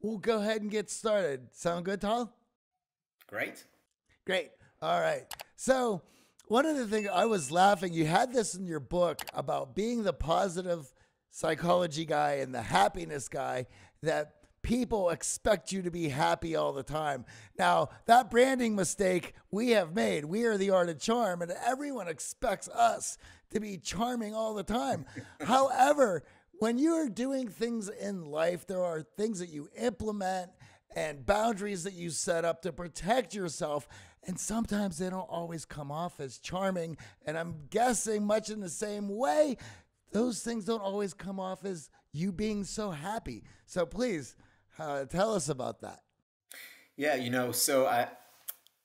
we'll go ahead and get started. Sound good, Tal? Great. Great. All right. So, one of the things I was laughing, you had this in your book about being the positive psychology guy and the happiness guy that people expect you to be happy all the time. Now, that branding mistake we have made, we are the art of charm, and everyone expects us to be charming all the time. However, when you are doing things in life, there are things that you implement and boundaries that you set up to protect yourself. And sometimes they don't always come off as charming. And I'm guessing, much in the same way, those things don't always come off as you being so happy. So please uh, tell us about that. Yeah, you know, so I,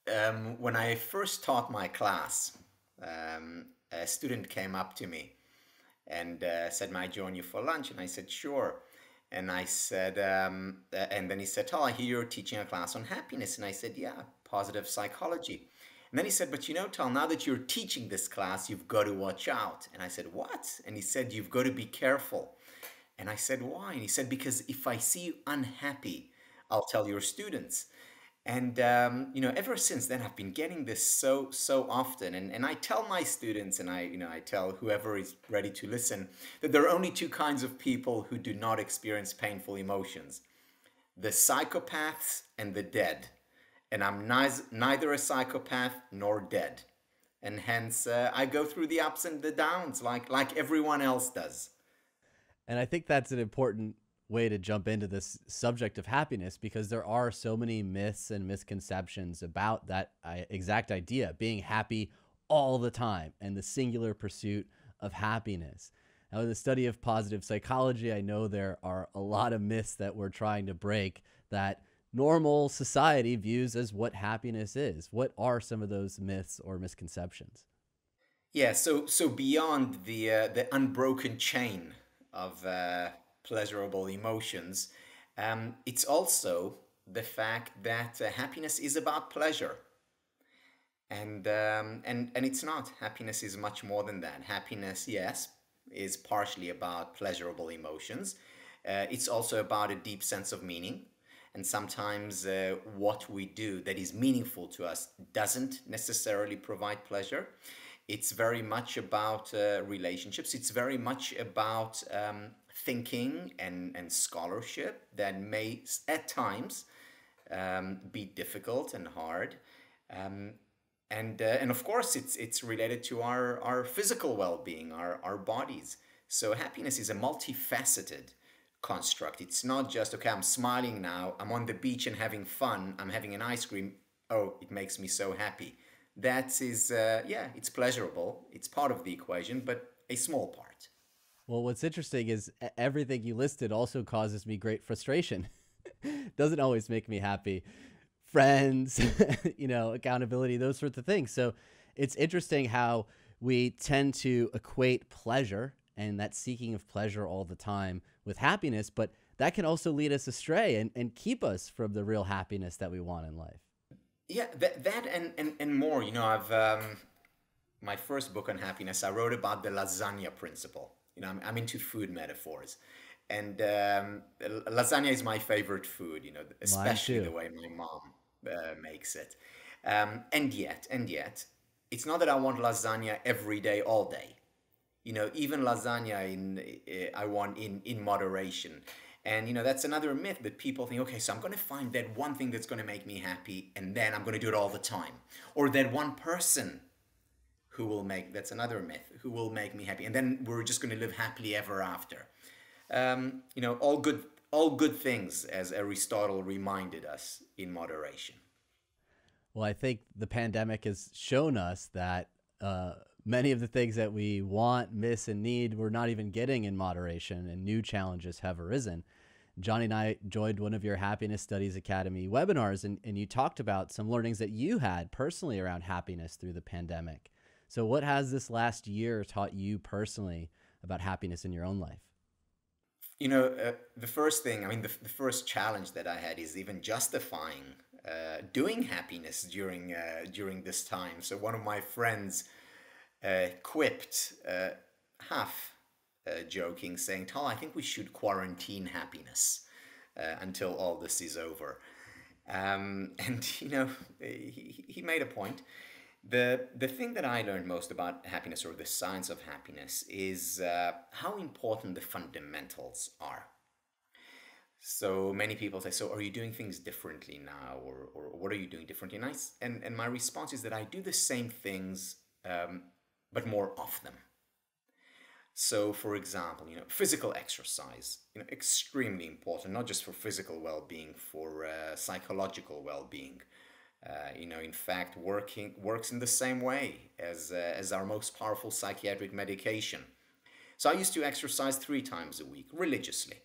um, when I first taught my class, um, a student came up to me and uh, said, "May I join you for lunch?" And I said, "Sure." And I said, um, uh, and then he said, "Oh, I hear you're teaching a class on happiness." And I said, "Yeah, positive psychology." And then he said, "But you know, Tal, now that you're teaching this class, you've got to watch out." And I said, "What?" And he said, "You've got to be careful." And I said, "Why?" And he said, "Because if I see you unhappy, I'll tell your students." And um, you know, ever since then, I've been getting this so so often, and and I tell my students, and I you know I tell whoever is ready to listen that there are only two kinds of people who do not experience painful emotions: the psychopaths and the dead. And I'm neither a psychopath nor dead, and hence uh, I go through the ups and the downs like like everyone else does. And I think that's an important way to jump into this subject of happiness because there are so many myths and misconceptions about that uh, exact idea being happy all the time and the singular pursuit of happiness. Now, in the study of positive psychology, I know there are a lot of myths that we're trying to break that normal society views as what happiness is. What are some of those myths or misconceptions? Yeah, so so beyond the uh, the unbroken chain of uh, pleasurable emotions. Um, it's also the fact that uh, happiness is about pleasure. And, um, and, and it's not. Happiness is much more than that. Happiness, yes, is partially about pleasurable emotions. Uh, it's also about a deep sense of meaning. And sometimes uh, what we do that is meaningful to us doesn't necessarily provide pleasure. It's very much about uh, relationships. It's very much about um, thinking and, and scholarship that may at times um, be difficult and hard. Um, and, uh, and of course, it's, it's related to our, our physical well being, our, our bodies. So, happiness is a multifaceted construct. It's not just, okay, I'm smiling now, I'm on the beach and having fun, I'm having an ice cream. Oh, it makes me so happy. That is, uh, yeah, it's pleasurable. It's part of the equation, but a small part. Well, what's interesting is everything you listed also causes me great frustration. Doesn't always make me happy. Friends, you know, accountability, those sorts of things. So it's interesting how we tend to equate pleasure and that seeking of pleasure all the time with happiness, but that can also lead us astray and, and keep us from the real happiness that we want in life. Yeah, that, that and, and, and more. You know, I've um, my first book on happiness, I wrote about the lasagna principle. You know, I'm, I'm into food metaphors. And um, lasagna is my favorite food, you know, especially the way my mom uh, makes it. Um, and yet, and yet, it's not that I want lasagna every day, all day. You know, even lasagna in uh, I want in in moderation. And you know, that's another myth that people think, okay, so I'm going to find that one thing that's going to make me happy, and then I'm going to do it all the time, or that one person who will make that's another myth who will make me happy. And then we're just going to live happily ever after. Um, you know all good all good things as aristotle reminded us in moderation. Well i think the pandemic has shown us that uh, many of the things that we want miss and need we're not even getting in moderation and new challenges have arisen. Johnny and i joined one of your happiness studies academy webinars and, and you talked about some learnings that you had personally around happiness through the pandemic so, what has this last year taught you personally about happiness in your own life? You know, uh, the first thing, I mean, the, the first challenge that I had is even justifying uh, doing happiness during uh, during this time. So one of my friends uh, quipped, uh, half uh, joking, saying, "Tal, I think we should quarantine happiness." until all this is over. Um, and you know, he, he made a point. The, the thing that I learned most about happiness or the science of happiness is uh, how important the fundamentals are. So many people say, so are you doing things differently now or, or what are you doing differently? And, I, and, and my response is that I do the same things, um, but more of them. So, for example, you know, physical exercise, you know, extremely important, not just for physical well-being, for uh, psychological well-being. Uh, you know, in fact, working works in the same way as uh, as our most powerful psychiatric medication. So, I used to exercise three times a week religiously.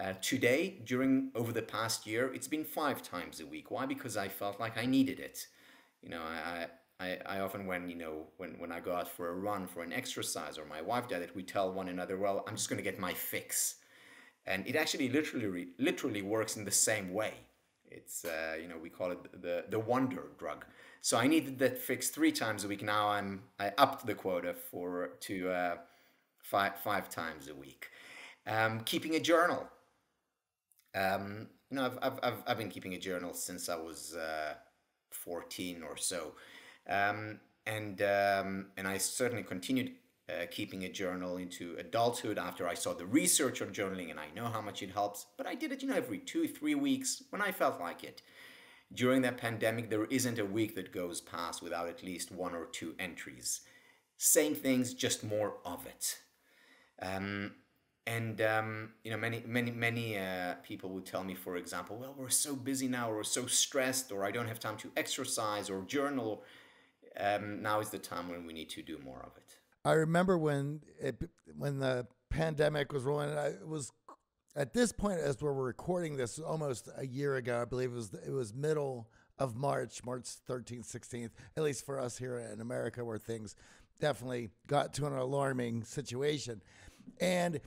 Uh, today, during over the past year, it's been five times a week. Why? Because I felt like I needed it. You know, I, I, I often when you know when, when I go out for a run for an exercise or my wife does it, we tell one another, well, I'm just going to get my fix, and it actually literally literally works in the same way. It's uh, you know we call it the the wonder drug. So I needed that fix three times a week. Now I'm I upped the quota for to uh, five five times a week. Um, keeping a journal. Um, you know I've, I've I've I've been keeping a journal since I was uh, 14 or so. Um, and um, and I certainly continued uh, keeping a journal into adulthood after I saw the research on journaling and I know how much it helps. But I did it, you know, every two, three weeks when I felt like it. During that pandemic, there isn't a week that goes past without at least one or two entries. Same things, just more of it. Um, and um, you know, many, many, many uh, people would tell me, for example, well, we're so busy now, or we're so stressed, or I don't have time to exercise or journal um, now is the time when we need to do more of it. I remember when it when the pandemic was rolling. I was at this point as we're recording this almost a year ago. I believe it was it was middle of March, March 13th, 16th, at least for us here in America, where things definitely got to an alarming situation. And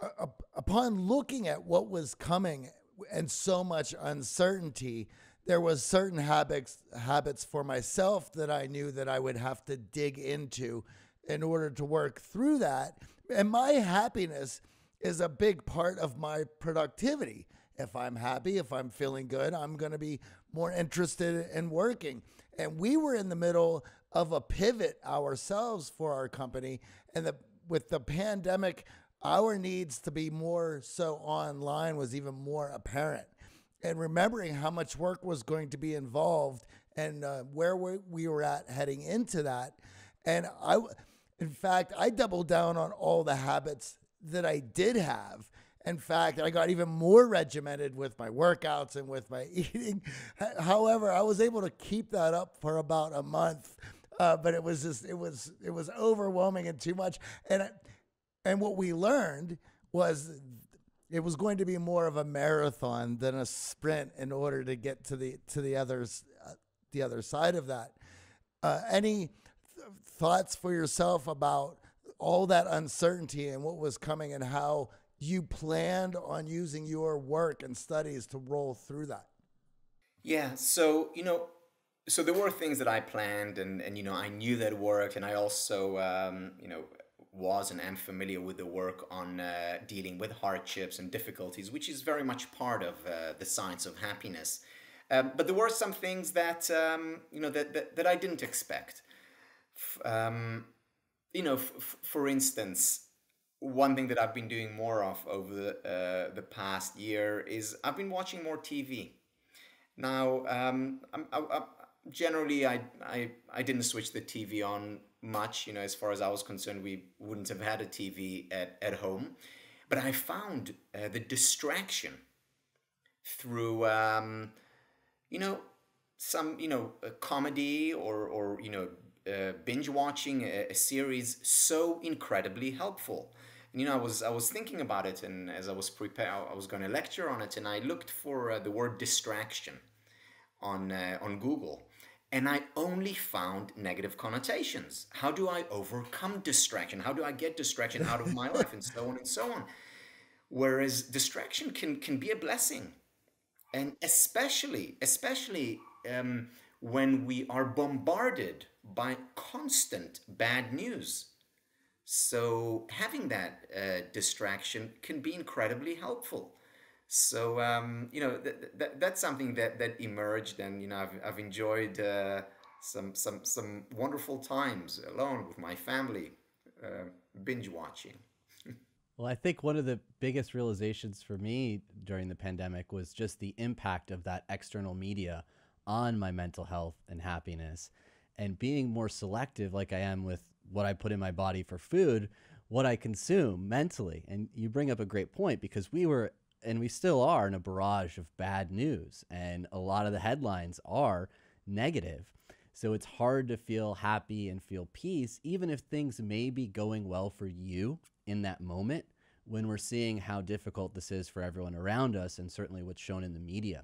uh, upon looking at what was coming and so much uncertainty, there was certain habits habits for myself that I knew that I would have to dig into in order to work through that. And my happiness is a big part of my productivity. If I'm happy, if I'm feeling good, I'm going to be more interested in working. And we were in the middle of a pivot ourselves for our company and the with the pandemic our needs to be more so online was even more apparent and remembering how much work was going to be involved and uh, where we, we were at heading into that. And I, in fact, I doubled down on all the habits that I did have. In fact, I got even more regimented with my workouts and with my eating. However, I was able to keep that up for about a month, uh, but it was just it was it was overwhelming and too much. And and what we learned was it was going to be more of a marathon than a sprint in order to get to the to the others uh, the other side of that. Uh, any thoughts for yourself about all that uncertainty and what was coming and how you planned on using your work and studies to roll through that? Yeah, so you know, so there were things that I planned and and you know I knew that worked, and I also um, you know was and am familiar with the work on uh, dealing with hardships and difficulties, which is very much part of uh, the science of happiness. Um, but there were some things that um, you know that, that, that I didn't expect. Um, you know, for instance, one thing that I've been doing more of over the, uh, the past year is I've been watching more TV. Now, um, I, I, generally, I, I I didn't switch the TV on much. You know, as far as I was concerned, we wouldn't have had a TV at, at home. But I found uh, the distraction through, um, you know, some, you know, comedy or, or you know, uh, binge watching a, a, series so incredibly helpful. And, you know, I was I was thinking about it, and as I was prepared, I was going to lecture on it, and I looked for uh, the word distraction on uh, on Google, and I only found negative connotations. How do I overcome distraction? How do I get distraction out of my life, and so on and so on? Whereas distraction can can be a blessing, and especially especially um, when we are bombarded by constant bad news. So having that uh, distraction can be incredibly helpful. So um, you know th- th- that's something that that emerged, and you know I've I've enjoyed uh, some some some wonderful times alone with my family, uh, binge watching. Well, I think one of the biggest realizations for me during the pandemic was just the impact of that external media on my mental health and happiness. And being more selective, like I am with what I put in my body for food, what I consume mentally. And you bring up a great point because we were, and we still are, in a barrage of bad news. And a lot of the headlines are negative. So it's hard to feel happy and feel peace, even if things may be going well for you in that moment when we're seeing how difficult this is for everyone around us and certainly what's shown in the media.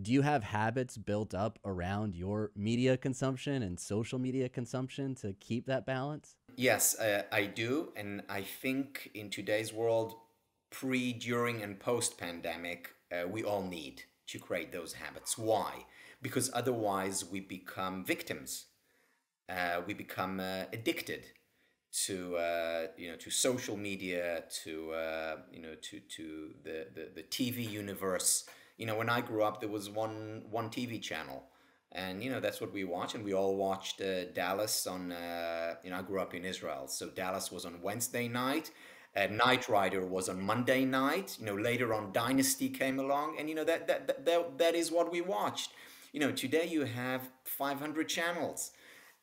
Do you have habits built up around your media consumption and social media consumption to keep that balance? Yes, I do. And I think in today's world, pre, during, and post pandemic, uh, we all need to create those habits. Why? Because otherwise we become victims. Uh, we become uh, addicted to uh, you know to social media, to uh, you know to to the, the the TV universe. You know, when I grew up, there was one one TV channel, and you know that's what we watched, and we all watched uh, Dallas on. Uh, you know, I grew up in Israel, so Dallas was on Wednesday night. Uh, Knight Rider was on Monday night. You know, later on Dynasty came along, and you know that that that that, that is what we watched. You know, today you have 500 channels,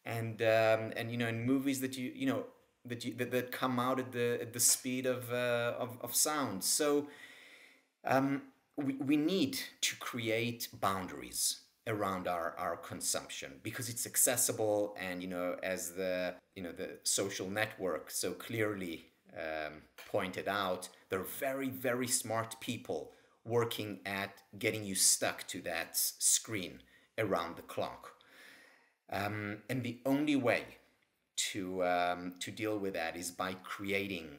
and um, and you know, in movies that you you know that you, that, that come out at the at the speed of uh, of, of sound. So um, we, we need to create boundaries around our, our consumption because it's accessible and you know as the you know the social network so clearly um, pointed out there are very very smart people working at getting you stuck to that screen around the clock. Um, and the only way to um, to deal with that is by creating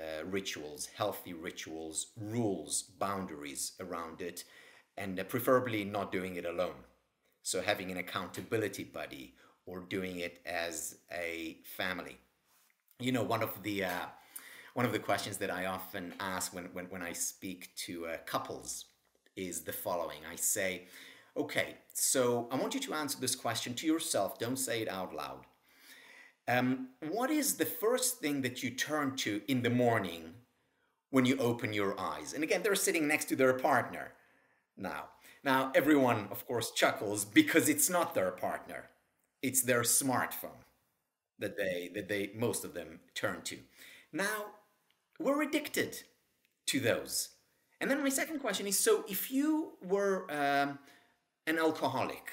uh, rituals, healthy rituals, rules, boundaries around it, and preferably not doing it alone. So having an accountability buddy or doing it as a family. You know, one of the uh, one of the questions that I often ask when when, when I speak to uh, couples is the following. I say, okay, so I want you to answer this question to yourself. Don't say it out loud. Um, what is the first thing that you turn to in the morning when you open your eyes? And again, they're sitting next to their partner now. Now, everyone, of course, chuckles because it's not their partner. It's their smartphone that they, that they, most of them turn to. Now, we're addicted to those. And then my second question is, so if you were um, an alcoholic,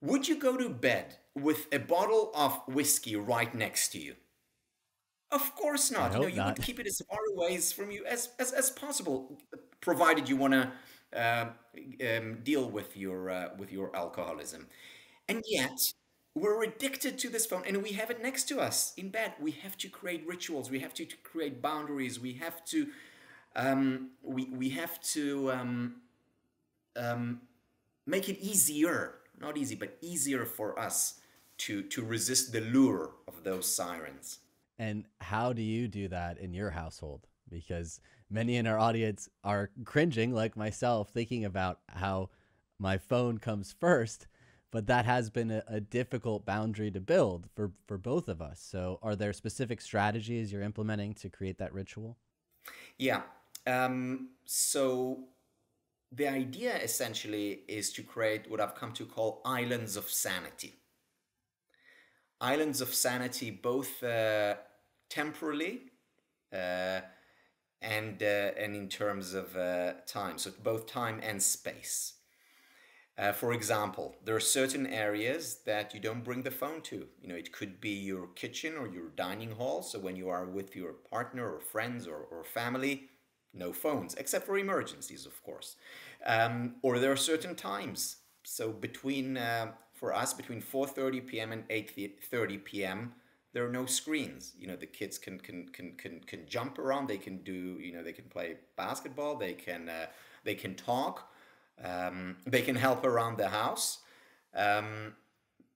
would you go to bed with a bottle of whiskey right next to you? Of course not. You know, you not. would keep it as far away from you as as, as possible, provided you want to uh, um, deal with your uh, with your alcoholism. And yet, we're addicted to this phone, and we have it next to us in bed. We have to create rituals. We have to, to create boundaries. We have to um, we we have to um, um, make it easier, not easy, but easier for us to to resist the lure of those sirens. And how do you do that in your household? Because many in our audience are cringing, like myself, thinking about how my phone comes first, but that has been a, a difficult boundary to build for, for both of us. So, are there specific strategies you're implementing to create that ritual? Yeah. Um, so the idea essentially is to create what I've come to call islands of sanity. Islands of sanity, both uh, temporally uh, and uh, and in terms of uh, time, so both time and space. Uh, for example, there are certain areas that you don't bring the phone to. You know, it could be your kitchen or your dining hall. So when you are with your partner or friends or, or family, no phones, except for emergencies, of course. Um, or there are certain times. So between, uh, for us, between 4.30 p.m. and 8.30 p.m., there are no screens. You know, the kids can, can, can, can, can jump around. They can do, you know, they can play basketball. They can, uh, they can talk. Um, they can help around the house. Um,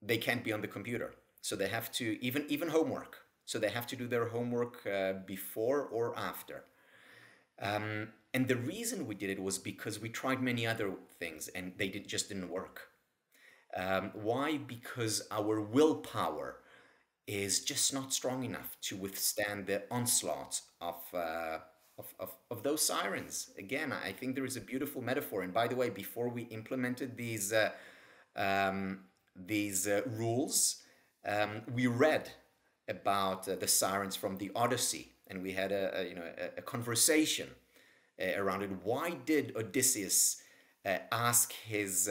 they can't be on the computer. So they have to, even, even homework. So they have to do their homework uh, before or after. Um, And the reason we did it was because we tried many other things and they did, just didn't work. Um, why? Because our willpower is just not strong enough to withstand the onslaught of, uh, of, of, of, those sirens. Again, I think there is a beautiful metaphor. And by the way, before we implemented these, uh, um, these uh, rules, um, we read about uh, the sirens from the Odyssey and we had a, a you know a, a conversation uh, around it. Why did Odysseus uh, ask his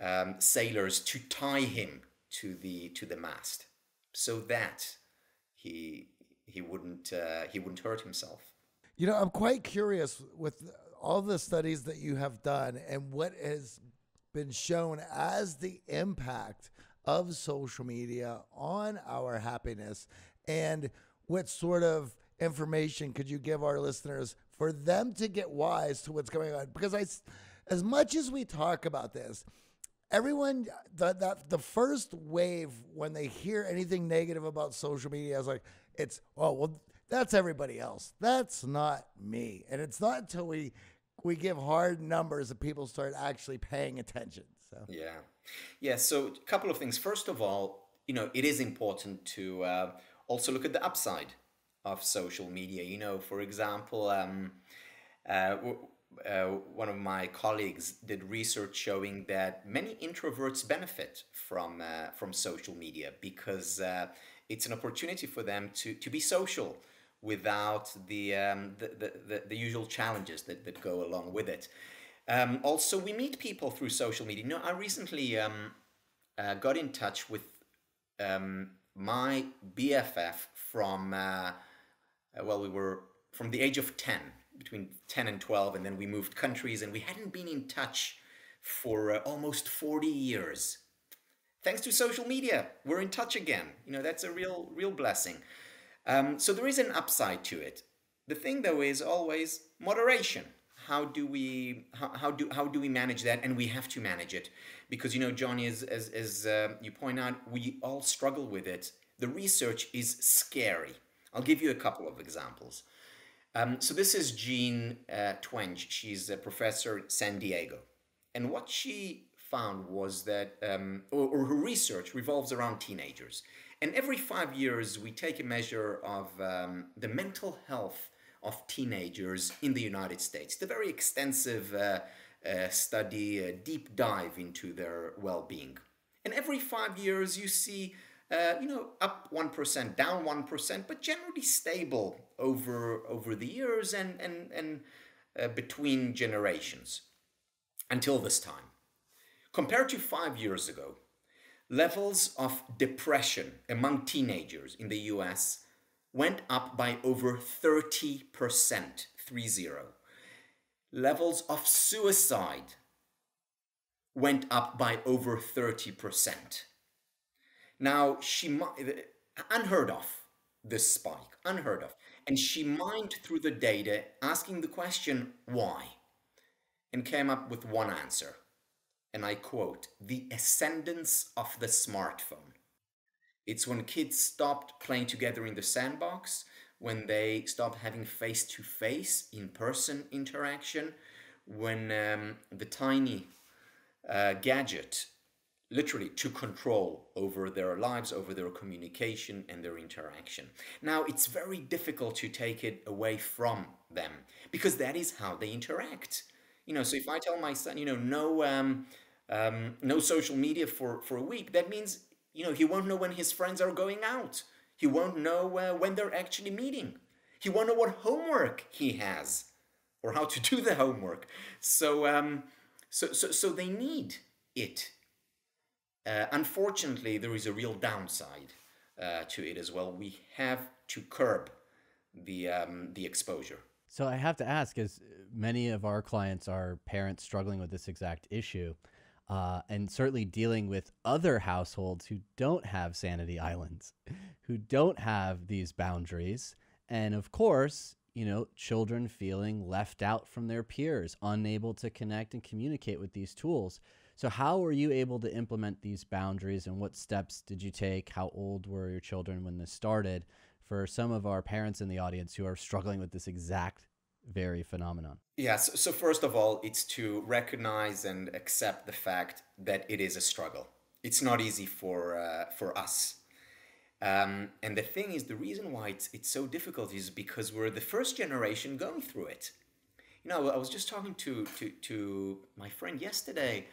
um, sailors to tie him to the to the mast so that he he wouldn't uh, he wouldn't hurt himself. You know, I'm quite curious with all the studies that you have done and what has been shown as the impact of social media on our happiness and what sort of information could you give our listeners for them to get wise to what's going on because I as much as we talk about this everyone the, that the first wave when they hear anything negative about social media is like it's oh well that's everybody else. That's not me. And it's not until we we give hard numbers that people start actually paying attention so. Yeah. Yeah so a couple of things. First of all you know it is important to uh, also look at the upside of social media. You know for example um, uh, uh, one of my colleagues did research showing that many introverts benefit from uh, from social media because uh, it's an opportunity for them to to be social without the um, the, the, the, the, usual challenges that, that go along with it. Um, also, we meet people through social media. You know, I recently um, uh, got in touch with um, my BFF from uh, well, we were from the age of ten between 10 and 12 and then we moved countries and we hadn't been in touch for uh, almost 40 years. Thanks to social media we're in touch again. You know that's a real real blessing. Um, so there is an upside to it. The thing though is always moderation. How do we how, how do how do we manage that? And we have to manage it. Because you know johnny as as, as uh, you point out we all struggle with it. The research is scary. I'll give you a couple of examples um, so this is Jean uh, Twenge. She's a professor at San Diego. And what she found was that, um, or, or, her research revolves around teenagers. And every five years, we take a measure of um, the mental health of teenagers in the United States. A very extensive uh, uh, study, a deep dive into their well being. And every five years, you see uh, you know, up 1%, down 1%, but generally stable over, over the years and, and, and uh, between generations until this time. Compared to five years ago, levels of depression among teenagers in the US went up by over 30%, 30. Levels of suicide went up by over 30%. Now, she unheard of this spike, unheard of. And she mined through the data, asking the question, why? And came up with one answer. And I quote, the ascendance of the smartphone. It's when kids stopped playing together in the sandbox, when they stopped having face to face, in person interaction, when um, the tiny uh, gadget literally to control over their lives, over their communication and their interaction. Now, it's very difficult to take it away from them because that is how they interact. You know, so if I tell my son, you know, no, um, um, no social media for, for a week, that means, you know, he won't know when his friends are going out. He won't know uh, when they're actually meeting. He won't know what homework he has or how to do the homework. So, um, so, so, so they need it uh, unfortunately, there is a real downside uh, to it as well. We have to curb the um, the exposure. So I have to ask, as many of our clients are parents struggling with this exact issue, uh, and certainly dealing with other households who don't have sanity islands, who don't have these boundaries, and of course, you know, children feeling left out from their peers, unable to connect and communicate with these tools. So, how were you able to implement these boundaries and what steps did you take? How old were your children when this started? For some of our parents in the audience who are struggling with this exact very phenomenon? Yeah, so, so first of all, it's to recognize and accept the fact that it is a struggle. It's not easy for uh, for us. Um, and the thing is, the reason why it's it's so difficult is because we're the first generation going through it. You know, I was just talking to to to my friend yesterday,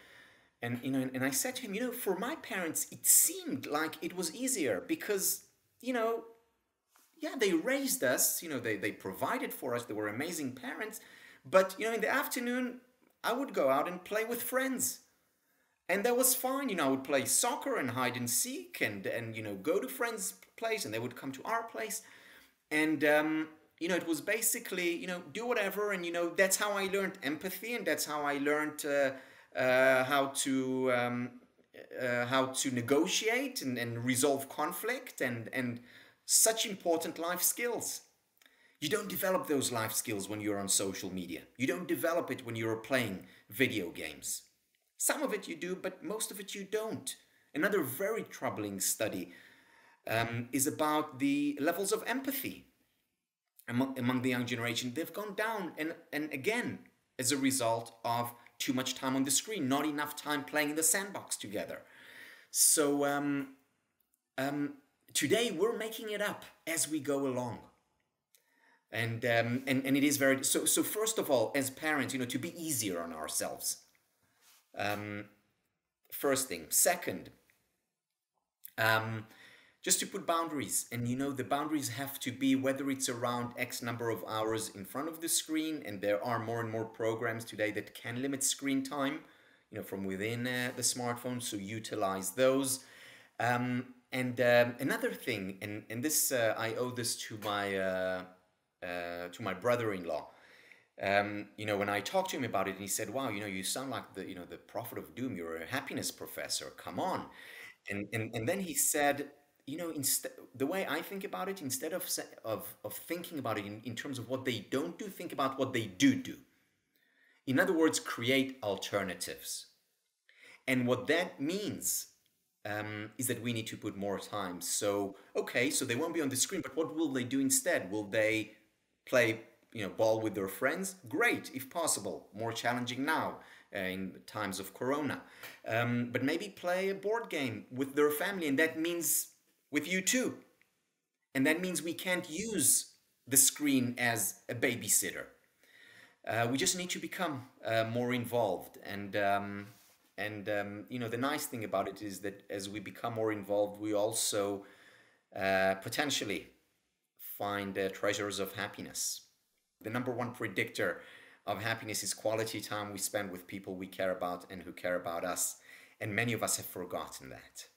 and you know, and I said to him, you know, for my parents, it seemed like it was easier because you know yeah, they raised us, you know, they, they provided for us, they were amazing parents. But, you know, in the afternoon, I would go out and play with friends. And that was fine. You know, I would play soccer and hide and seek and, and you know, go to friends' place and they would come to our place. And, um, you know, it was basically, you know, do whatever. And, you know, that's how I learned empathy and that's how I learned uh, how to. Um, uh, how to negotiate and, and resolve conflict and, and such important life skills. You don't develop those life skills when you're on social media. You don't develop it when you're playing video games. Some of it you do, but most of it you don't. Another very troubling study um, is about the levels of empathy among, among the young generation. They've gone down, and, and again, as a result of too much time on the screen, not enough time playing in the sandbox together. So, um, um, today we're making it up as we go along. And um, and and it is very so so first of all as parents you know to be easier on ourselves. Um, first thing. Second um, just to put boundaries and you know the boundaries have to be whether it's around x number of hours in front of the screen and there are more and more programs today that can limit screen time you know from within uh, the smartphone so utilize those um, and um, another thing, and and this uh, I owe this to my uh, uh, to my brother-in-law. Um, you know, when I talked to him about it, and he said, "Wow, you know, you sound like the you know the prophet of doom. You're a happiness professor. Come on." And and and then he said, "You know, instead the way I think about it, instead of of of thinking about it in, in terms of what they don't do, think about what they do do. In other words, create alternatives." And what that means um, is that we need to put more time. So, okay, so they won't be on the screen, but what will they do instead? Will they play, you know, ball with their friends? Great, if possible. More challenging now uh, in times of Corona. Um, but maybe play a board game with their family, and that means with you too. And that means we can't use the screen as a babysitter. Uh, we just need to become uh, more involved and um, and um, you know, the nice thing about it is that as we become more involved, we also uh, potentially find uh, treasures of happiness. The number one predictor of happiness is quality time we spend with people we care about and who care about us. And many of us have forgotten that.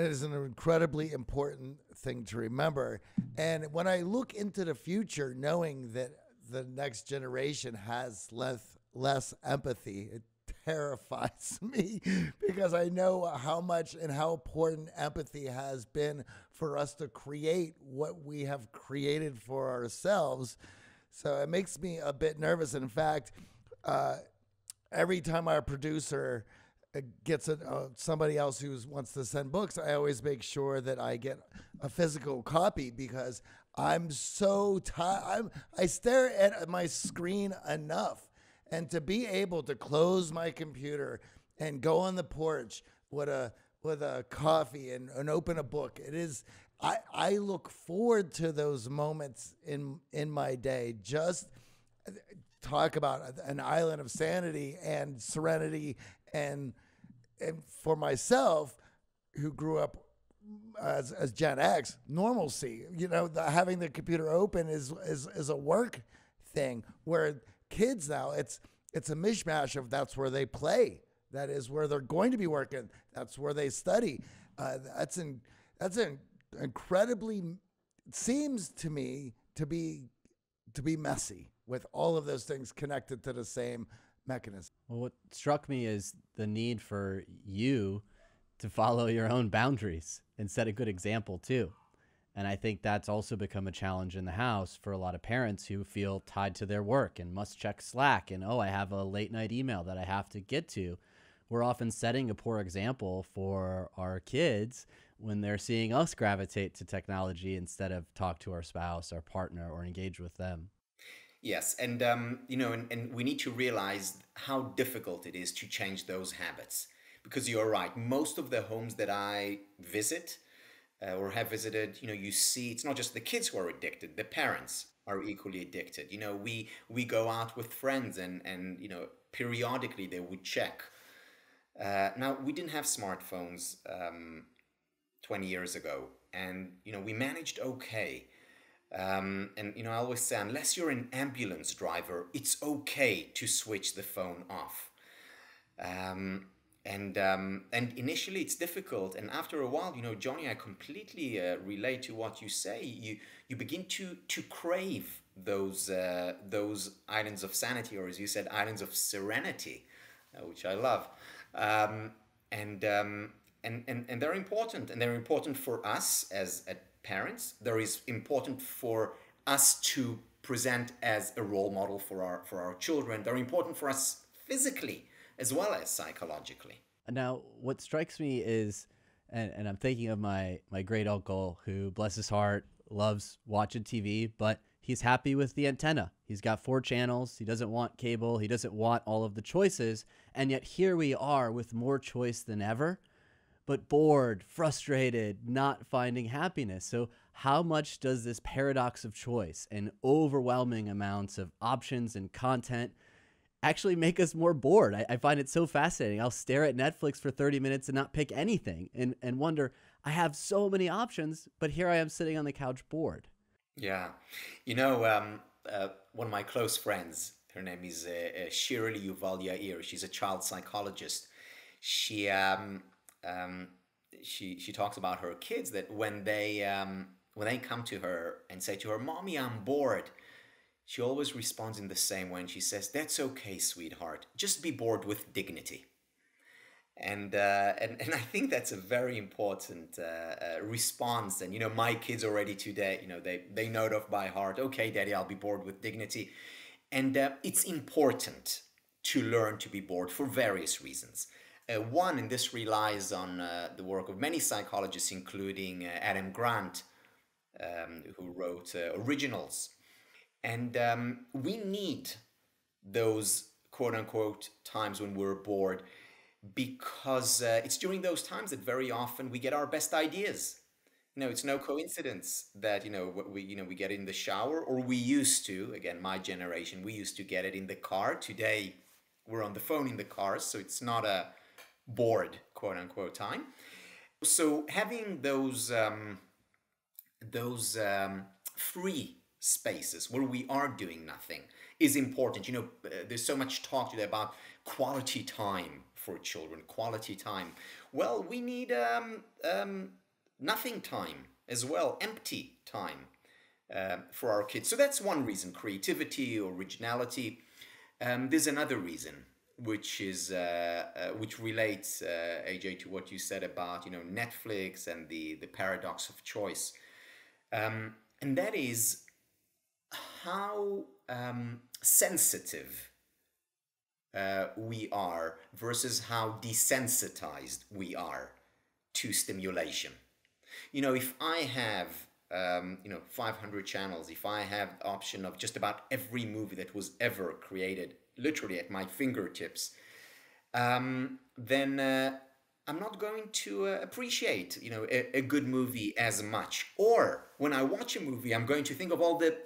It is an incredibly important thing to remember. And when I look into the future, knowing that the next generation has less less empathy, it terrifies me because I know how much and how important empathy has been for us to create what we have created for ourselves. So it makes me a bit nervous. In fact, uh, every time our producer gets a, uh, somebody else who wants to send books, I always make sure that I get a physical copy because I'm so tired. I stare at my screen enough and to be able to close my computer and go on the porch with a with a coffee and, and open a book it is I, I look forward to those moments in in my day just talk about an island of sanity and serenity and and for myself who grew up as, as Gen X, normalcy. You know, the, having the computer open is, is is a work thing. Where kids now, it's it's a mishmash of that's where they play. That is where they're going to be working. That's where they study. Uh, that's an that's an incredibly seems to me to be to be messy with all of those things connected to the same mechanism. Well, what struck me is the need for you to follow your own boundaries and set a good example too. And I think that's also become a challenge in the house for a lot of parents who feel tied to their work and must check Slack and, oh, I have a late night email that I have to get to. We're often setting a poor example for our kids when they're seeing us gravitate to technology instead of talk to our spouse, our partner, or engage with them. Yes, and um, you know, and, and we need to realize how difficult it is to change those habits. Because you're right, most of the homes that I visit uh, or have visited, you know, you see it's not just the kids who are addicted; the parents are equally addicted. You know, we we go out with friends, and and you know, periodically they would check. Uh, now we didn't have smartphones um, 20 years ago, and you know, we managed okay um, and you know, I always say, unless you're an ambulance driver, it's okay to switch the phone off. Um, and um, and initially it's difficult, and after a while, you know, Johnny, I completely uh, relate to what you say. You you begin to to crave those uh, those islands of sanity, or as you said, islands of serenity, uh, which I love. Um, and, um, and and and they're important, and they're important for us as a parents. There is important for us to present as a role model for our for our children. They're important for us physically as well as psychologically. Now, what strikes me is, and, and I'm thinking of my my great uncle who, bless his heart, loves watching TV, but he's happy with the antenna. He's got four channels. He doesn't want cable. He doesn't want all of the choices. And yet here we are with more choice than ever but bored, frustrated, not finding happiness. So, how much does this paradox of choice and overwhelming amounts of options and content actually make us more bored? I, I, find it so fascinating. I'll stare at Netflix for 30 minutes and not pick anything and, and wonder, I have so many options, but here I am sitting on the couch bored. Yeah. You know, um, uh, one of my close friends, her name is uh, uh, Shirley Yuval Yair. She's a child psychologist. She um, um, she she talks about her kids that when they um, when they come to her and say to her, "Mommy, I'm bored," she always responds in the same way, and she says, "That's okay, sweetheart. Just be bored with dignity." And, uh, and and I think that's a very important uh, uh, response. And you know, my kids already today, you know, they they know it off by heart. Okay, Daddy, I'll be bored with dignity, and uh, it's important to learn to be bored for various reasons. Uh, one, and this relies on uh, the work of many psychologists, including uh, Adam Grant, um, who wrote uh, Originals. And um, we need those quote unquote times when we're bored because uh, it's during those times that very often we get our best ideas. You know, it's no coincidence that you know we you know we get in the shower, or we used to. Again, my generation, we used to get it in the car. Today, we're on the phone in the car, so it's not a bored quote unquote time. So having those um, those um, free spaces where we are doing nothing is important. You know, uh, there's so much talk today about quality time for children, quality time. Well, we need um, um, nothing time as well, empty time uh, for our kids. So that's one reason creativity, originality. Um, there's another reason which is uh, uh, which relates uh, AJ to what you said about you know Netflix and the the paradox of choice, um, and that is how um, sensitive uh, we are versus how desensitized we are to stimulation. You know, if I have um, you know 500 channels, if I have the option of just about every movie that was ever created literally at my fingertips, um, then uh, I'm not going to uh, appreciate, you know, a, a, good movie as much. Or when I watch a movie, I'm going to think of all the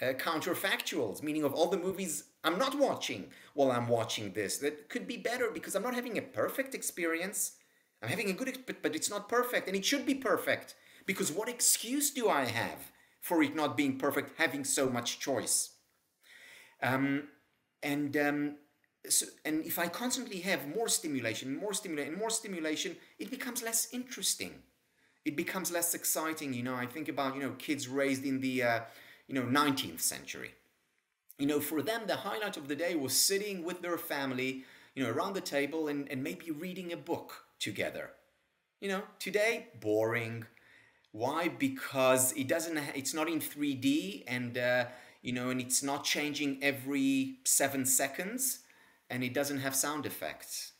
uh, counterfactuals, meaning of all the movies I'm not watching while I'm watching this. That could be better because I'm not having a perfect experience. I'm having a good, but, but it's not perfect, and it should be perfect because what excuse do I have for it not being perfect, having so much choice? Um, and um, so, and if I constantly have more stimulation, more stimulation, more stimulation, it becomes less interesting. It becomes less exciting. You know, I think about you know kids raised in the uh, you know 19th century. You know, for them the highlight of the day was sitting with their family, you know, around the table and, and maybe reading a book together. You know, today boring. Why? Because it doesn't. It's not in 3D and. Uh, you know, and it's not changing every seven seconds and it doesn't have sound effects.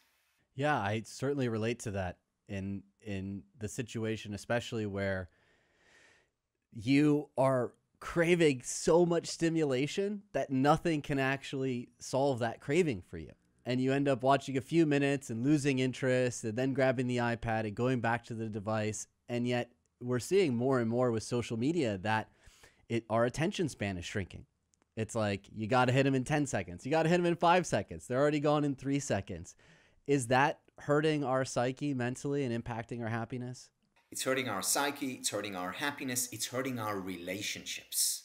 Yeah, I certainly relate to that in in the situation, especially where you are craving so much stimulation that nothing can actually solve that craving for you. And you end up watching a few minutes and losing interest and then grabbing the iPad and going back to the device. And yet we're seeing more and more with social media that it our attention span is shrinking. It's like you got to hit them in 10 seconds. You got to hit them in 5 seconds. They're already gone in 3 seconds. Is that hurting our psyche mentally and impacting our happiness? It's hurting our psyche, it's hurting our happiness, it's hurting our relationships.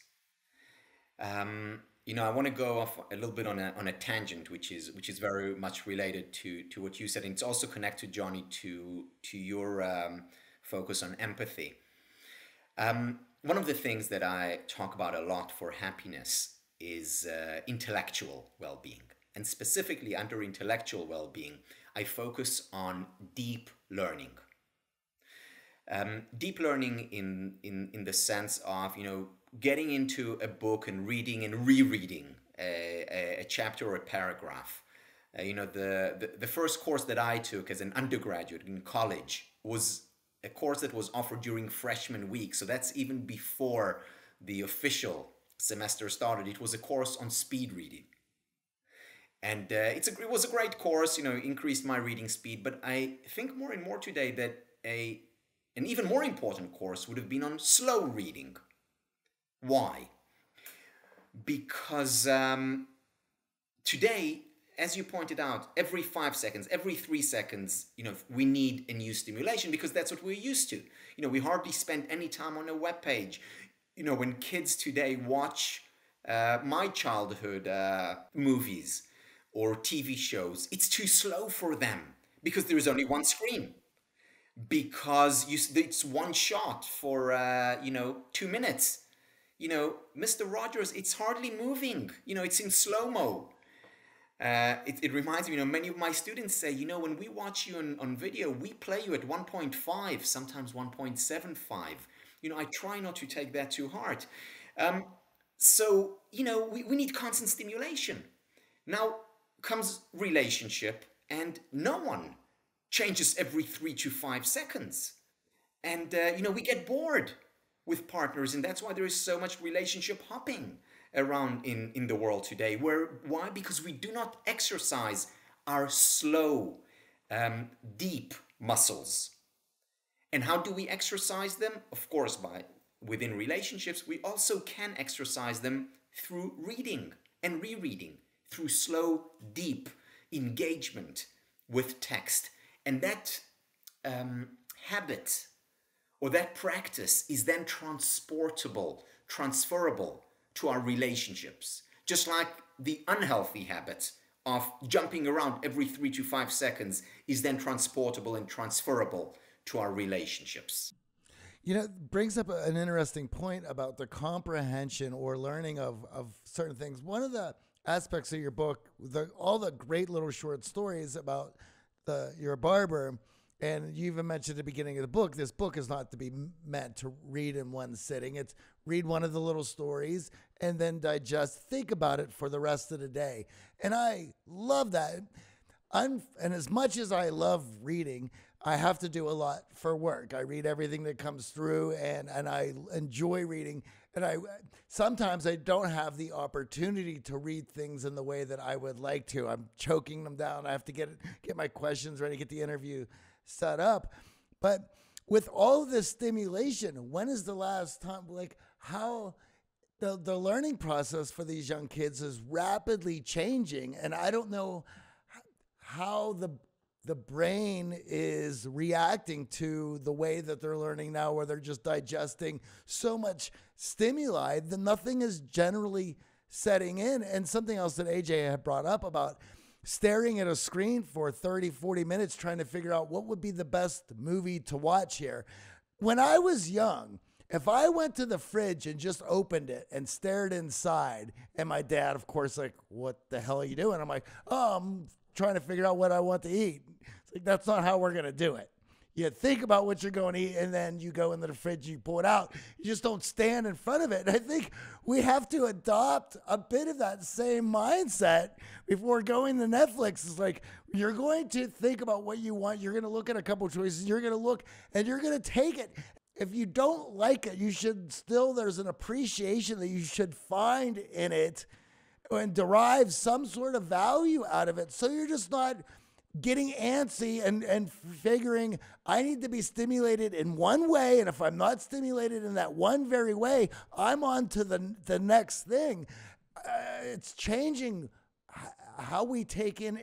Um, you know, I want to go off a little bit on a, on a tangent, which is which is very much related to to what you said, and it's also connected, Johnny, to to your um, focus on empathy. Um, one of the things that I talk about a lot for happiness is uh, intellectual well-being, and specifically under intellectual well-being, I focus on deep learning. Um, deep learning in, in, in the sense of, you know, getting into a book and reading and rereading a, a, a chapter or a paragraph. Uh, you know, the, the, the first course that I took as an undergraduate in college was a course that was offered during freshman week. So that's even before the official semester started. It was a course on speed reading. And uh, it's a, it was a great course, you know, increased my reading speed. But I think more and more today that a an even more important course would have been on slow reading. Why? Because um, today, as you pointed out, every five seconds, every three seconds, you know, we need a new stimulation because that's what we're used to. You know, we hardly spend any time on a web page. You know, when kids today watch uh, my childhood uh, movies or TV shows, it's too slow for them because there is only one screen because you it's one shot for uh, you know two minutes. You know, Mr. Rogers, it's hardly moving. You know, it's in slow mo. Uh, it, it reminds me, you know, many of my students say, you know, when we watch you on, on video, we play you at 1.5, sometimes 1.75. You know, I try not to take that too hard. Um, so, you know, we, we need constant stimulation. Now comes relationship, and no one changes every three to five seconds. And, uh, you know, we get bored with partners, and that's why there is so much relationship hopping around in, in the world today. Where Why? Because we do not exercise our slow, um, deep muscles. And how do we exercise them? Of course, by within relationships, we also can exercise them through reading and rereading, through slow, deep engagement with text and that um, habit or that practice is then transportable, transferable to our relationships. Just like the unhealthy habit of jumping around every three to five seconds is then transportable and transferable to our relationships. You know, brings up an interesting point about the comprehension or learning of, of certain things. One of the aspects of your book, the, all the great little short stories about the you're barber, and you even mentioned at the beginning of the book, this book is not to be meant to read in one sitting. It's read one of the little stories and then digest, think about it for the rest of the day. And I love that. I'm, and as much as I love reading, I have to do a lot for work. I read everything that comes through and, and I enjoy reading and I sometimes I don't have the opportunity to read things in the way that I would like to. I'm choking them down. I have to get get my questions ready, get the interview set up. But with all this stimulation, when is the last time like how the the learning process for these young kids is rapidly changing and I don't know how the the brain is reacting to the way that they're learning now, where they're just digesting so much stimuli that nothing is generally setting in. And something else that AJ had brought up about staring at a screen for 30, 40 minutes trying to figure out what would be the best movie to watch here. When I was young, if I went to the fridge and just opened it and stared inside, and my dad, of course, like, what the hell are you doing? I'm like, oh, I'm trying to figure out what I want to eat. It's like, that's not how we're going to do it. You think about what you're going to eat, and then you go into the fridge, you pull it out. You just don't stand in front of it. And I think we have to adopt a bit of that same mindset before going to Netflix. It's like you're going to think about what you want. You're going to look at a couple choices. You're going to look, and you're going to take it. if you don't like it, you should still, there's an appreciation that you should find in it and derive some sort of value out of it. So you're just not getting antsy and, and figuring I need to be stimulated in one way. And if I'm not stimulated in that one very way, I'm on to the, the next thing. Uh, it's changing how we take in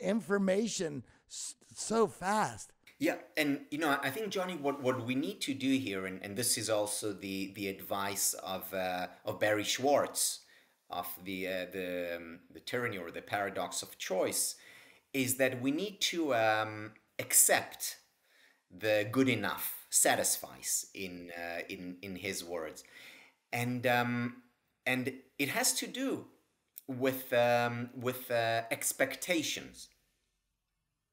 information so fast. Yeah, and you know, I think Johnny, what, what we need to do here, and, and this is also the the advice of uh, of Barry Schwartz of the uh, the um, the tyranny or the paradox of choice, is that we need to um, accept the good enough satisfice in uh, in in his words, and um, and it has to do with um, with uh, expectations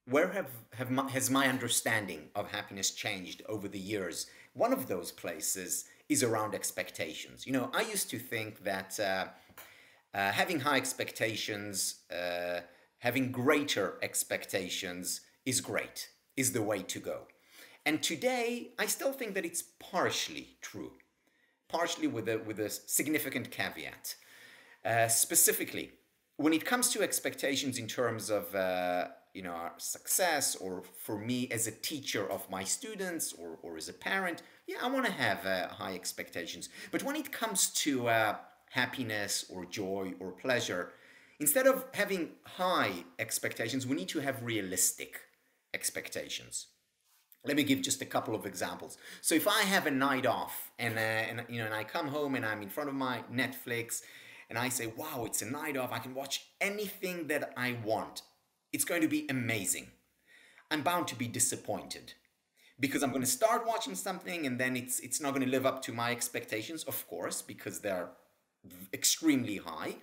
where have, have my, has my understanding of happiness changed over the years? One of those places is around expectations. You know, I used to think that uh, uh, having high expectations, uh, having greater expectations is great, is the way to go. And today, I still think that it's partially true, partially with a, with a significant caveat. Uh, specifically, when it comes to expectations in terms of uh, you know our success or for me as a teacher of my students or, or as a parent yeah i want to have uh, high expectations but when it comes to uh, happiness or joy or pleasure instead of having high expectations we need to have realistic expectations let me give just a couple of examples so if i have a night off and, uh, and you know and i come home and i'm in front of my netflix and i say wow it's a night off i can watch anything that i want it's going to be amazing. I'm bound to be disappointed because I'm going to start watching something and then it's it's not going to live up to my expectations, of course, because they're extremely high.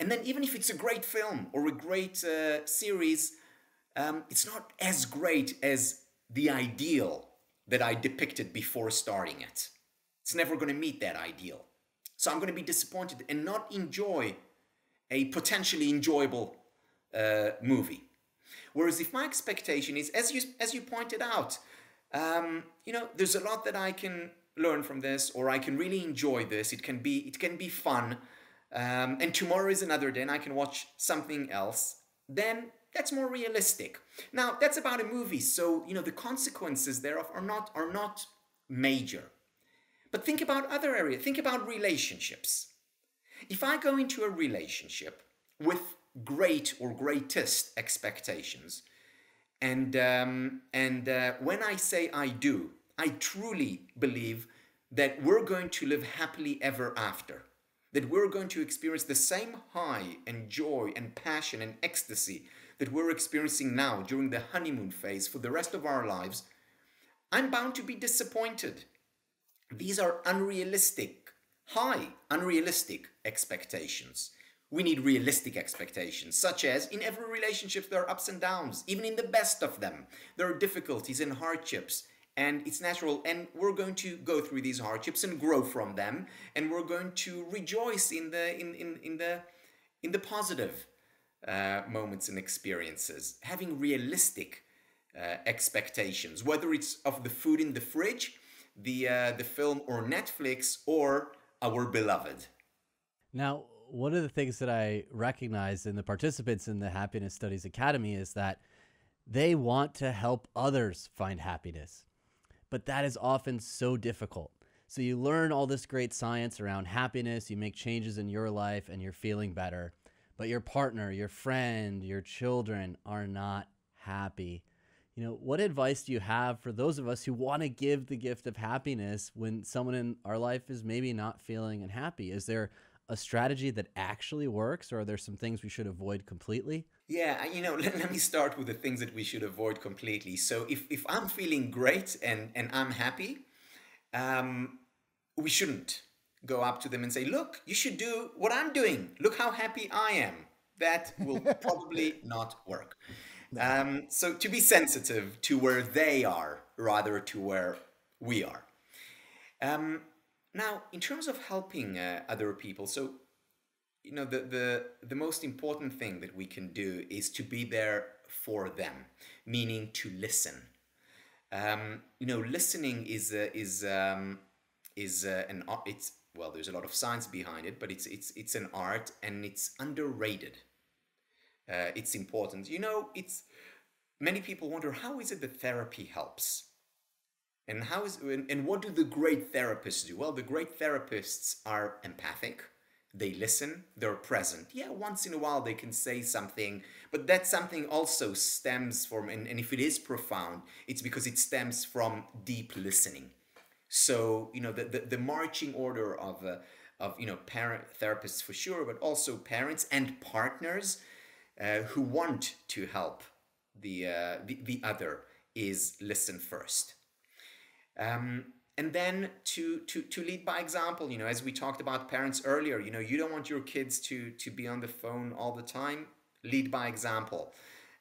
And then even if it's a great film or a great uh, series, um, it's not as great as the ideal that I depicted before starting it. It's never going to meet that ideal. So I'm going to be disappointed and not enjoy a potentially enjoyable uh, movie. Whereas if my expectation is, as you as you pointed out, um, you know, there's a lot that I can learn from this, or I can really enjoy this. It can be it can be fun, um, and tomorrow is another day, and I can watch something else. Then that's more realistic. Now that's about a movie, so you know the consequences thereof are not are not major. But think about other areas. Think about relationships. If I go into a relationship with great or greatest expectations. And, um, and uh, when I say I do, I truly believe that we're going to live happily ever after. That we're going to experience the same high and joy and passion and ecstasy that we're experiencing now during the honeymoon phase for the rest of our lives. I'm bound to be disappointed. These are unrealistic, high, unrealistic expectations. We need realistic expectations, such as in every relationship there are ups and downs, even in the best of them. There are difficulties and hardships, and it's natural, and we're going to go through these hardships and grow from them, and we're going to rejoice in the in, in, in the in the positive uh, moments and experiences. Having realistic uh, expectations, whether it's of the food in the fridge, the uh, the film or Netflix, or our beloved. Now, one of the things that I recognize in the participants in the Happiness Studies Academy is that they want to help others find happiness. But that is often so difficult. So you learn all this great science around happiness, you make changes in your life, and you're feeling better. But your partner, your friend, your children are not happy. You know, what advice do you have for those of us who want to give the gift of happiness when someone in our life is maybe not feeling unhappy? Is there a strategy that actually works, or are there some things we should avoid completely? Yeah, you know, let, let me start with the things that we should avoid completely. So if, if I'm feeling great and, and I'm happy, um, we shouldn't go up to them and say, look, you should do what I'm doing. Look how happy I am. That will probably not work. Um, so to be sensitive to where they are rather to where we are. Um, now, in terms of helping uh, other people, so you know the, the the most important thing that we can do is to be there for them, meaning to listen. Um, you know, listening is uh, is um, is uh, an it's well, there's a lot of science behind it, but it's it's it's an art and it's underrated. Uh, it's important. You know, it's many people wonder how is it that therapy helps, and how is and, what do the great therapists do? Well, the great therapists are empathic. They listen, they're present. Yeah, once in a while they can say something, but that something also stems from, and, and if it is profound, it's because it stems from deep listening. So, you know, the, the, the marching order of, uh, of, you know, parent therapists for sure, but also parents and partners uh, who want to help the, uh, the, the other is listen first. Um, and then to, to, to lead by example, you know, as we talked about parents earlier, you know, you don't want your kids to, to be on the phone all the time, lead by example.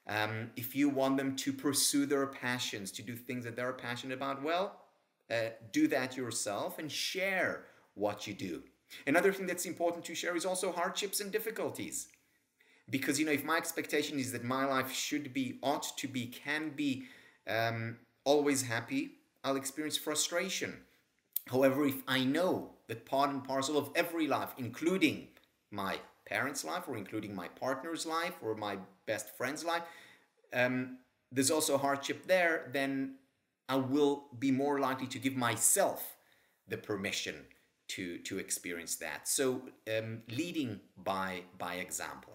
Um, if you want them to pursue their passions, to do things that they're passionate about, well, uh, do that yourself and share what you do. Another thing that's important to share is also hardships and difficulties. Because, you know, if my expectation is that my life should be, ought to be, can be um, always happy, I'll experience frustration. However, if I know that part and parcel of every life, including my parents' life, or including my partner's life, or my best friend's life, um, there's also hardship there, then I will be more likely to give myself the permission to to experience that. So um, leading by by example.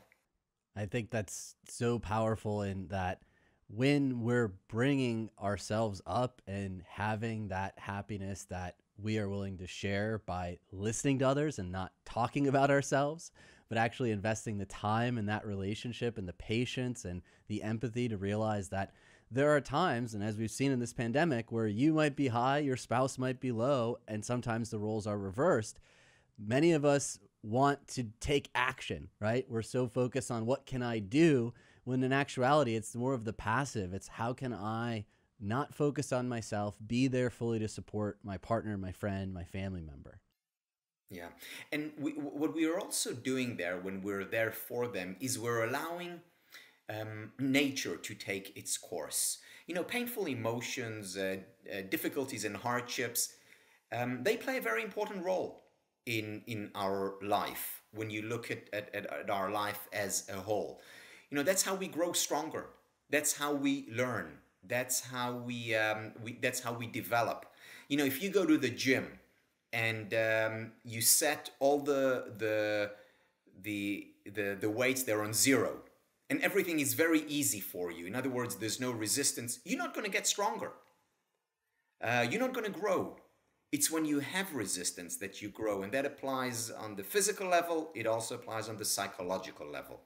I think that's so powerful in that when we're bringing ourselves up and having that happiness that we are willing to share by listening to others and not talking about ourselves, but actually investing the time in that relationship and the patience and the empathy to realize that there are times, and as we've seen in this pandemic, where you might be high, your spouse might be low, and sometimes the roles are reversed. Many of us want to take action, right? We're so focused on what can I do when in actuality it's more of the passive. It's how can I not focus on myself, be there fully to support my partner, my friend, my family member. Yeah. And we, what we are also doing there when we're there for them is we're allowing um, nature to take its course. You know, painful emotions, uh, uh, difficulties, and hardships, um, they play a very important role in, in our life when you look at, at, at our life as a whole. You know, that's how we grow stronger. That's how we learn. That's how we, um, we that's how we develop. You know, if you go to the gym and um, you set all the the the the, the weights there on zero and everything is very easy for you. In other words, there's no resistance. You're not going to get stronger. Uh, you're not going to grow. It's when you have resistance that you grow, and that applies on the physical level. It also applies on the psychological level.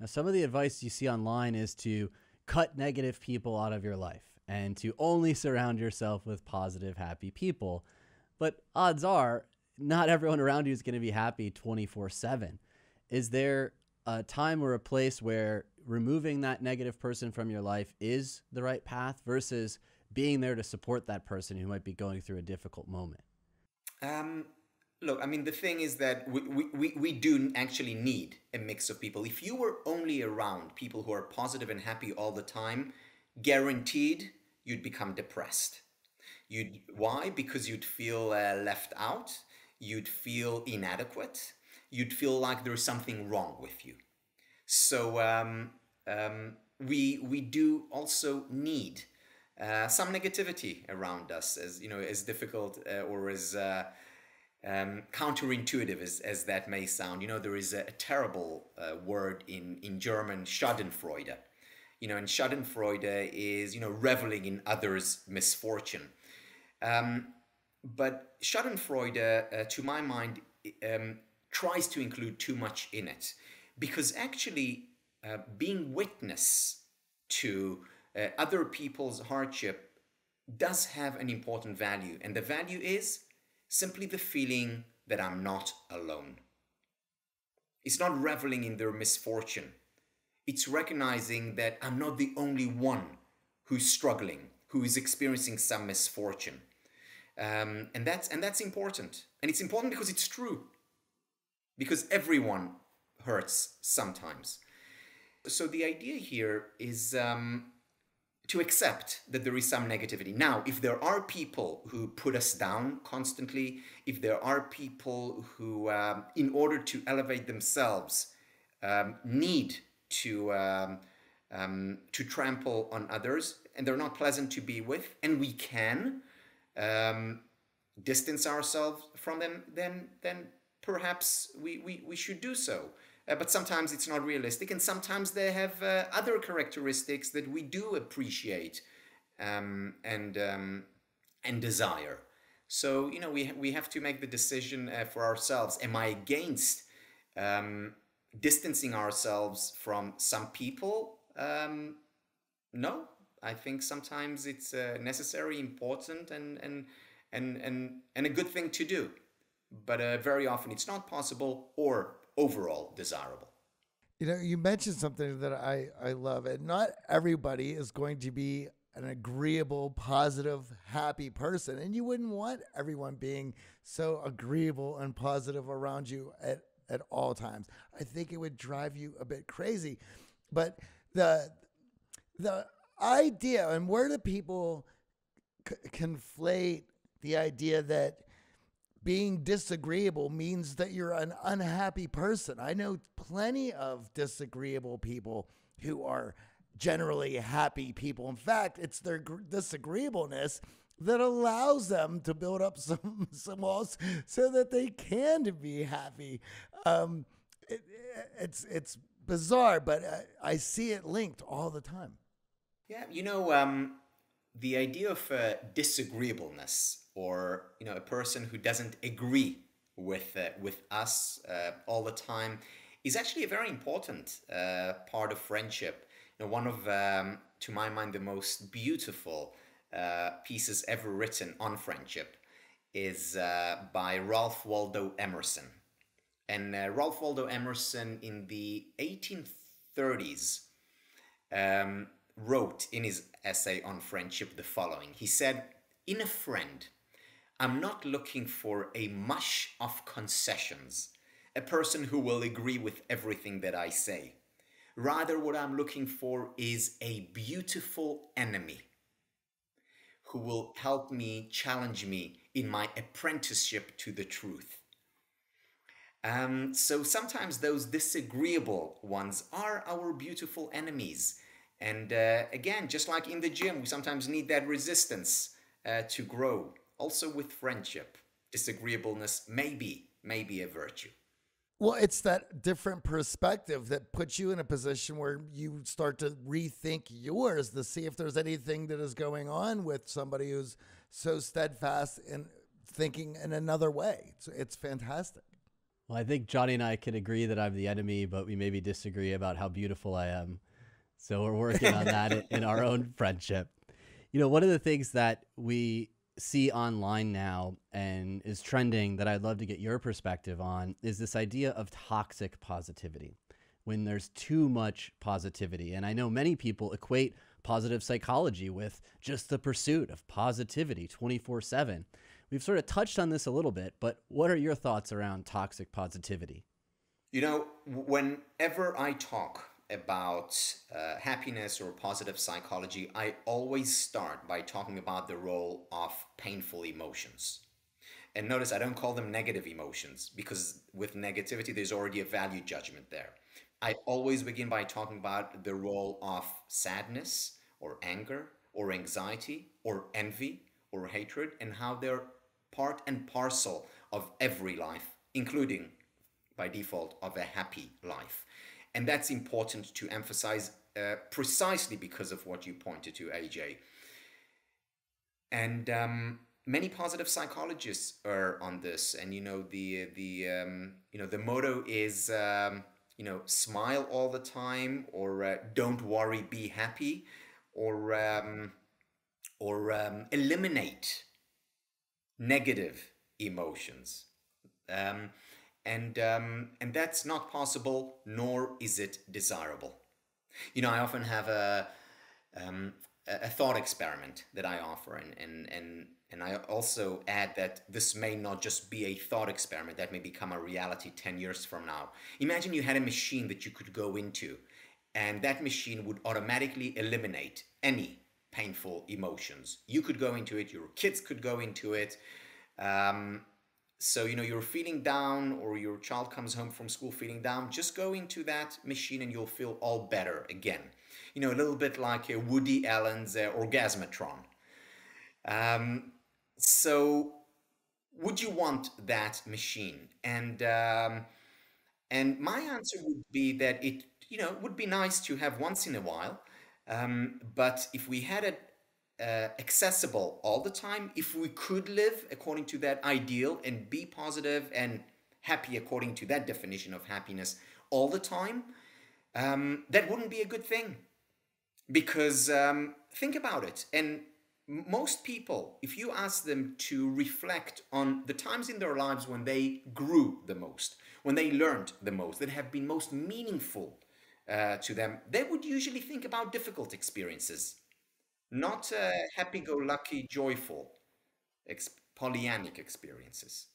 Now, some of the advice you see online is to cut negative people out of your life and to only surround yourself with positive, happy people. But odds are, not everyone around you is going to be happy 24 7. Is there a time or a place where removing that negative person from your life is the right path versus being there to support that person who might be going through a difficult moment? Um, Look, I mean, the thing is that we, we, we do actually need a mix of people. If you were only around people who are positive and happy all the time, guaranteed you'd become depressed. You'd why? Because you'd feel uh, left out. You'd feel inadequate. You'd feel like there's something wrong with you. So um, um, we we do also need uh, some negativity around us, as you know, as difficult uh, or as uh, um, counterintuitive as, as that may sound, you know, there is a, a terrible uh, word in, in German, Schadenfreude. You know, and Schadenfreude is, you know, reveling in others' misfortune. Um, but Schadenfreude, uh, to my mind, um, tries to include too much in it. Because actually, uh, being witness to uh, other people's hardship does have an important value. And the value is simply the feeling that I'm not alone. It's not reveling in their misfortune. It's recognizing that I'm not the only one who's struggling, who is experiencing some misfortune. Um, and that's and that's important. And it's important because it's true. Because everyone hurts sometimes. So the idea here is um, to accept that there is some negativity. Now, if there are people who put us down constantly, if there are people who, um, in order to elevate themselves, um, need to um, um, to trample on others, and they're not pleasant to be with, and we can um, distance ourselves from them, then then perhaps we, we, we should do so. Uh, but sometimes it's not realistic, and sometimes they have uh, other characteristics that we do appreciate um, and um, and desire. So you know we we have to make the decision uh, for ourselves. Am I against um, distancing ourselves from some people? Um, no, I think sometimes it's uh, necessary, important, and and and and and a good thing to do. But uh, very often it's not possible or overall desirable. You know, you mentioned something that I, I love, and not everybody is going to be an agreeable, positive, happy person. And you wouldn't want everyone being so agreeable and positive around you at, at all times. I think it would drive you a bit crazy. But the the idea and where do people conflate the idea that being disagreeable means that you're an unhappy person. I know plenty of disagreeable people who are generally happy people. In fact, it's their disagreeableness that allows them to build up some some walls so that they can be happy. Um, it, it's it's bizarre, but I, I, see it linked all the time. Yeah, you know, um, the idea of uh, disagreeableness or you know a person who doesn't agree with uh, with us uh, all the time is actually a very important uh, part of friendship. You know, one of um, to my mind the most beautiful uh, pieces ever written on friendship is uh, by Ralph Waldo Emerson. And uh, Ralph Waldo Emerson in the 1830s um, wrote in his essay on friendship the following. He said, In a friend, I'm not looking for a mush of concessions, a person who will agree with everything that I say. Rather, what I'm looking for is a beautiful enemy who will help me, challenge me in my apprenticeship to the truth. Um, so sometimes those disagreeable ones are our beautiful enemies. And uh, again, just like in the gym, we sometimes need that resistance uh, to grow also with friendship, disagreeableness may be, may be a virtue. Well, it's that different perspective that puts you in a position where you start to rethink yours to see if there's anything that is going on with somebody who's so steadfast in thinking in another way. It's, it's fantastic. Well, I think Johnny and I can agree that I'm the enemy, but we maybe disagree about how beautiful I am. So we're working on that in our own friendship. You know, one of the things that we see online now and is trending that I'd love to get your perspective on is this idea of toxic positivity. When there's too much positivity. And I know many people equate positive psychology with just the pursuit of positivity 24 7. We've sort of touched on this a little bit, but what are your thoughts around toxic positivity? You know, whenever I talk about uh, happiness or positive psychology, I always start by talking about the role of painful emotions. And notice I don't call them negative emotions because with negativity, there's already a value judgment there. I always begin by talking about the role of sadness or anger or anxiety or envy or hatred and how they're part and parcel of every life, including by default of a happy life. And that's important to emphasize uh, precisely because of what you pointed to, AJ. And um, many positive psychologists are on this. And you know the the um, you know the motto is um, you know smile all the time, or uh, don't worry, be happy, or um, or um, eliminate negative emotions. Um, and um, and that's not possible nor is it desirable you know i often have a um, a thought experiment that i offer and and and and i also add that this may not just be a thought experiment that may become a reality 10 years from now imagine you had a machine that you could go into and that machine would automatically eliminate any painful emotions. You could go into it, your kids could go into it. Um, so, you know, you're feeling down or your child comes home from school feeling down, just go into that machine and you'll feel all better again. You know, a little bit like uh, Woody Allen's uh, Orgasmatron. Um, so, would you want that machine? And um, and my answer would be that it, you know, would be nice to have once in a while. Um, but if we had it uh, accessible all the time, if we could live according to that ideal and be positive and happy according to that definition of happiness all the time, um, that wouldn't be a good thing. Because um, think about it, and most people, if you ask them to reflect on the times in their lives when they grew the most, when they learned the most, that have been most meaningful uh, to them, they would usually think about difficult experiences, not uh, happy go lucky, joyful, ex- Pollyannic experiences.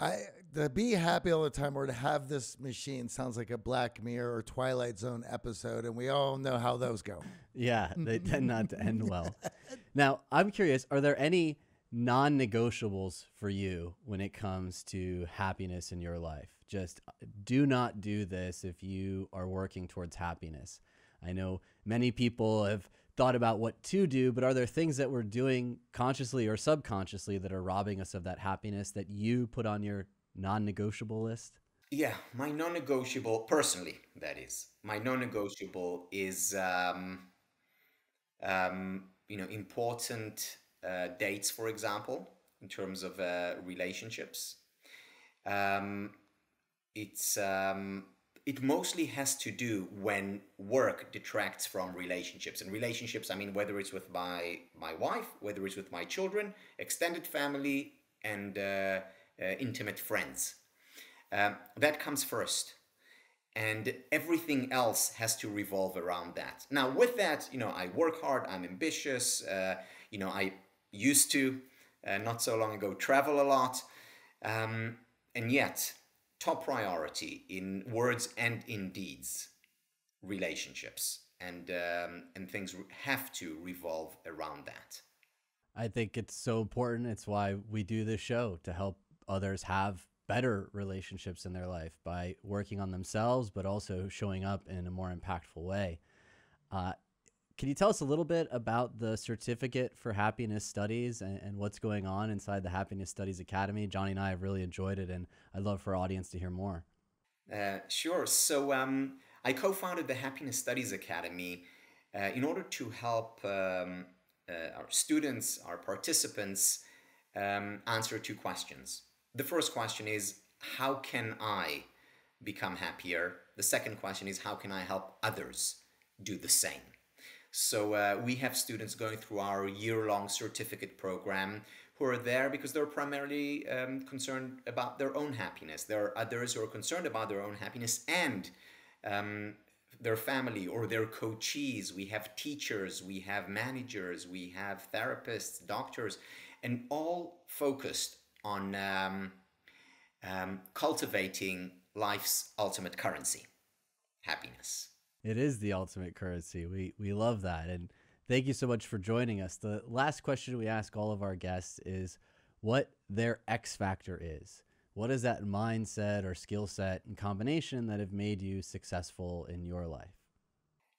I to be happy all the time or to have this machine sounds like a Black Mirror or Twilight Zone episode, and we all know how those go. Yeah, they tend not to end well. Now, I'm curious: are there any non-negotiables for you when it comes to happiness in your life? Just do not do this if you are working towards happiness. I know many people have thought about what to do, but are there things that we're doing consciously or subconsciously that are robbing us of that happiness that you put on your non negotiable list? Yeah, my non negotiable, personally, that is, my non negotiable is, um, um, you know, important uh, dates, for example, in terms of uh, relationships. Um, it's um, it mostly has to do when work detracts from relationships. And relationships i mean whether it's with my my wife whether it's with my children extended family and uh, uh, intimate friends. Um, that comes first. And everything else has to revolve around that. Now with that you know i work hard i'm ambitious uh, you know i used to uh, not so long ago travel a lot. Um, and yet top priority in words and in deeds relationships and um, and things have to revolve around that. I think it's so important. It's why we do this show to help others have better relationships in their life by working on themselves but also showing up in a more impactful way. Uh, can you tell us a little bit about the certificate for happiness studies and, and, what's going on inside the Happiness Studies Academy? Johnny and I have really enjoyed it, and I'd love for our audience to hear more. Uh, sure. So um, I co founded the Happiness Studies Academy uh, in order to help um, uh, our students, our participants, um, answer two questions. The first question is How can I become happier? The second question is How can I help others do the same? So uh, we have students going through our year-long certificate program who are there because they're primarily um, concerned about their own happiness. There are others who are concerned about their own happiness and um, their family or their coaches. We have teachers, we have managers, we have therapists, doctors, and all focused on um, um cultivating life's ultimate currency happiness. It is the ultimate currency. We we love that. And thank you so much for joining us. The last question we ask all of our guests is what their X factor is. What is that mindset or skill set and combination that have made you successful in your life?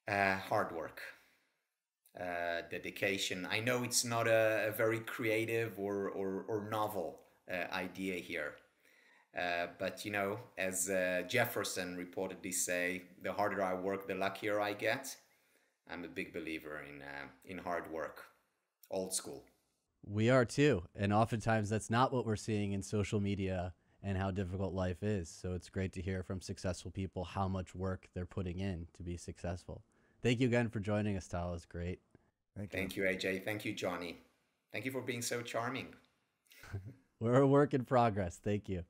Uh, hard work, uh, dedication. I know it's not a, a very creative or, or, or novel uh, idea here, uh, but you know, as uh, Jefferson reportedly say, the harder I work, the luckier I get. I'm a big believer in uh, in hard work, old school. We are too, and oftentimes that's not what we're seeing in social media and how difficult life is. So it's great to hear from successful people how much work they're putting in to be successful. Thank you again for joining us, Tal. It's great. Thank you. Thank you, AJ. Thank you, Johnny. Thank you for being so charming. we're a work in progress. Thank you.